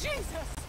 Jesus!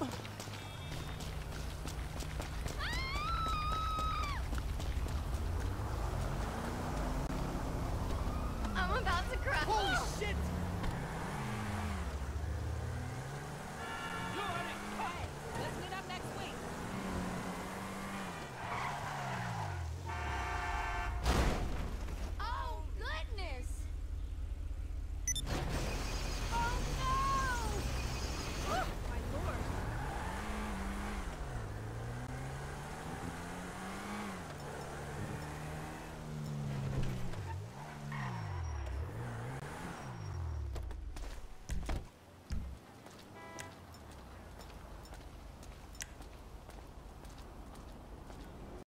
I'm